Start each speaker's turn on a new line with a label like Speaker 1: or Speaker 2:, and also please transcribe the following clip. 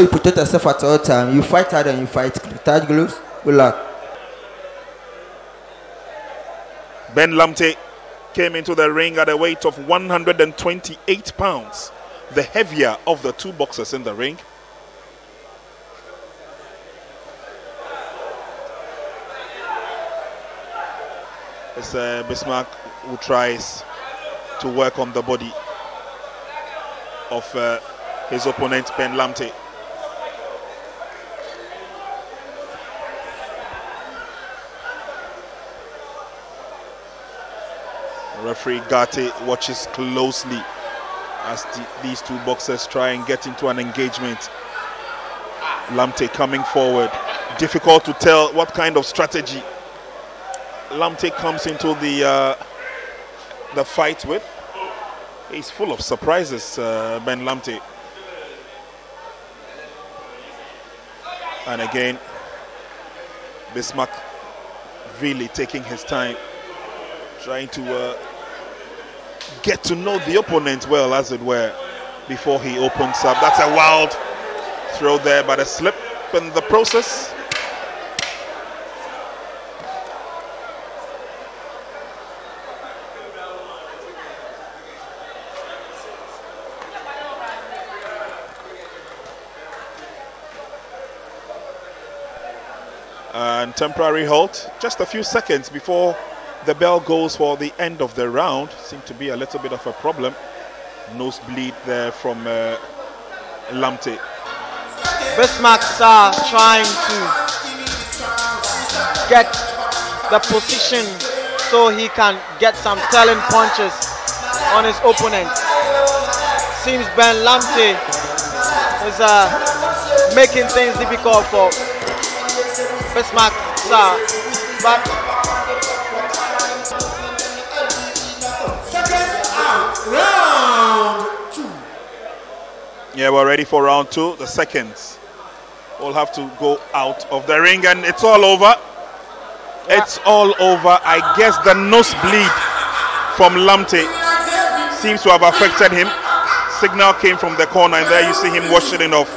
Speaker 1: You protect yourself at all time. You fight hard and you fight. tight gloves. Good luck.
Speaker 2: Ben Lamptey came into the ring at a weight of 128 pounds, the heavier of the two boxers in the ring. It's uh, Bismark who tries to work on the body of uh, his opponent Ben Lamptey. Referee Gate watches closely as the, these two boxers try and get into an engagement. Lamptey coming forward. Difficult to tell what kind of strategy Lamptey comes into the uh, the fight with. He's full of surprises, uh, Ben Lamptey. And again, Bismark really taking his time, trying to uh, get to know the opponent well, as it were, before he opens up. That's a wild throw there, but a slip in the process. and temporary halt just a few seconds before the bell goes for the end of the round. Seemed to be a little bit of a problem. Nosebleed there from uh, Lamptey
Speaker 3: Bismark are trying to get the position so he can get some telling punches on his opponent. Seems Ben Lamptey is uh, making things difficult for Bismark. But
Speaker 2: Yeah, we're ready for round two. The seconds will have to go out of the ring, and it's all over. Yeah. It's all over. I guess the nosebleed from Lamptey seems to have affected him. Signal came from the corner, and there you see him washing it off.